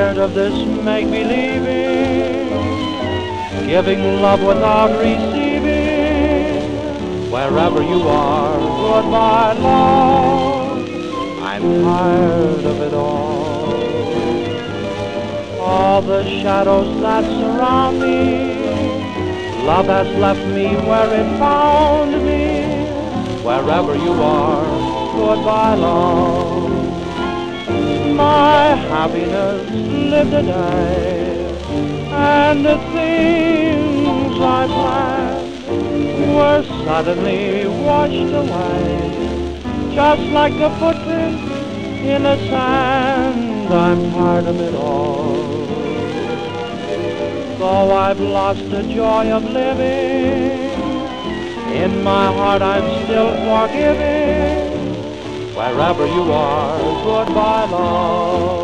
of this make-believing, giving love without receiving. Wherever you are, goodbye, love. I'm tired of it all. All the shadows that surround me, love has left me where it found me. Wherever you are, goodbye, love. My happiness lived today, and the things I planned were suddenly washed away, just like a footprint in the sand. I'm tired of it all. Though I've lost the joy of living, in my heart I'm still forgiving. Wherever you are, goodbye, love.